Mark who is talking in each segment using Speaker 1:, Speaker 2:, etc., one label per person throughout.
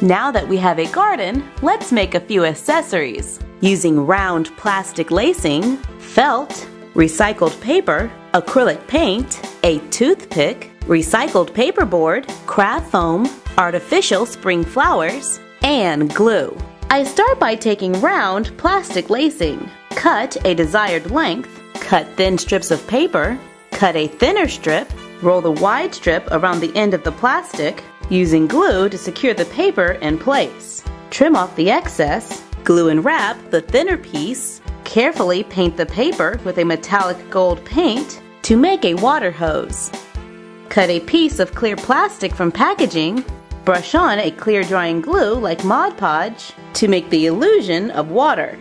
Speaker 1: Now that we have a garden, let's make a few accessories. Using round plastic lacing, felt, recycled paper, acrylic paint, a toothpick, recycled paperboard, craft foam, artificial spring flowers, and glue. I start by taking round plastic lacing. Cut a desired length, cut thin strips of paper, cut a thinner strip, roll the wide strip around the end of the plastic, using glue to secure the paper in place. Trim off the excess, glue and wrap the thinner piece, carefully paint the paper with a metallic gold paint to make a water hose. Cut a piece of clear plastic from packaging, brush on a clear drying glue like Mod Podge to make the illusion of water.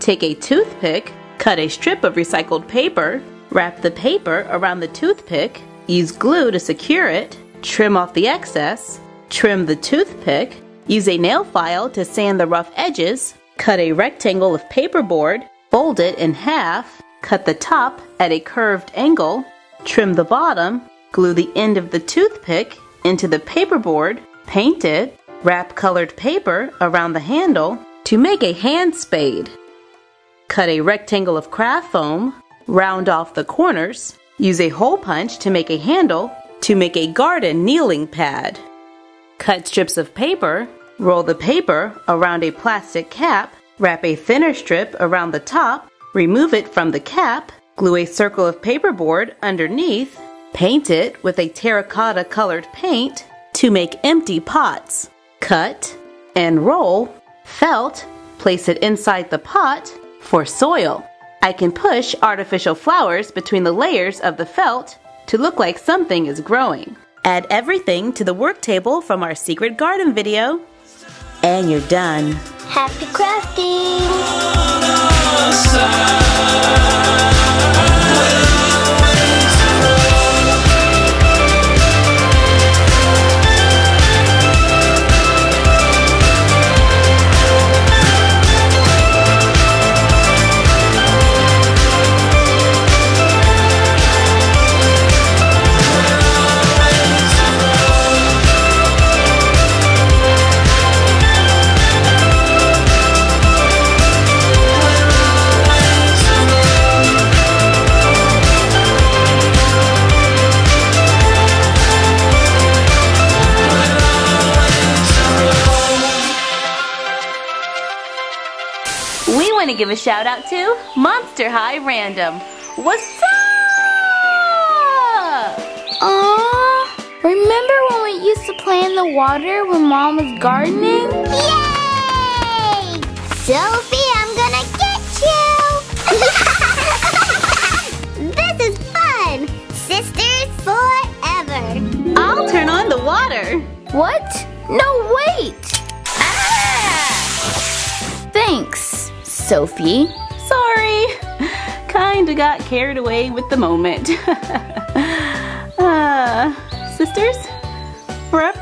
Speaker 1: Take a toothpick, cut a strip of recycled paper, wrap the paper around the toothpick, use glue to secure it, trim off the excess, trim the toothpick, use a nail file to sand the rough edges, cut a rectangle of paperboard, fold it in half, cut the top at a curved angle, trim the bottom, glue the end of the toothpick into the paperboard, paint it, wrap colored paper around the handle to make a hand spade. Cut a rectangle of craft foam, round off the corners, use a hole punch to make a handle to make a garden kneeling pad. Cut strips of paper, roll the paper around a plastic cap, wrap a thinner strip around the top, remove it from the cap, glue a circle of paperboard underneath, paint it with a terracotta colored paint to make empty pots. Cut and roll felt, place it inside the pot for soil. I can push artificial flowers between the layers of the felt to look like something is growing. Add everything to the work table from our secret garden video, and you're done.
Speaker 2: Happy crafting!
Speaker 1: Want to give a shout out to Monster High Random. What's up?
Speaker 2: Aww! Remember when we used to play in the water when Mom was gardening? Yay! Sophie, I'm gonna get you! this is fun! Sisters forever!
Speaker 1: I'll turn on the water.
Speaker 2: What? No, Sophie.
Speaker 1: Sorry. Kinda got carried away with the moment. uh, sisters? Forever?